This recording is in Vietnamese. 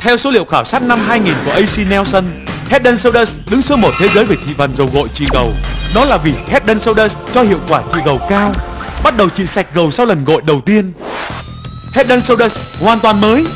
Theo số liệu khảo sát năm 2000 của AC Nelson, Head and Shoulders đứng số 1 thế giới về thị phần dầu gội trị gầu. Đó là vì Head and Shoulders cho hiệu quả trị gầu cao, bắt đầu trị sạch gầu sau lần gội đầu tiên. Head and Shoulders hoàn toàn mới